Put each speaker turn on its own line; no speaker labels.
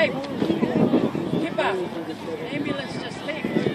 Hey, keep up. Ambulance just leave.